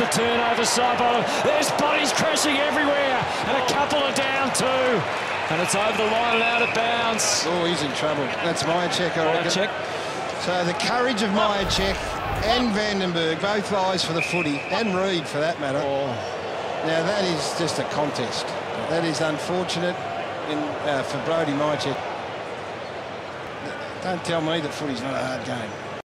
the turnover side bottom. There's bodies crashing everywhere, and a couple are down too. And it's over the line and out of bounds. Oh, he's in trouble. That's Mihocek, I reckon. Check. So the courage of Mihocek and Vandenberg, both eyes for the footy, and Reed for that matter. Oh, Now that is just a contest. That is unfortunate in, uh, for Brody Mihocek. Don't tell me that footy's not a hard game.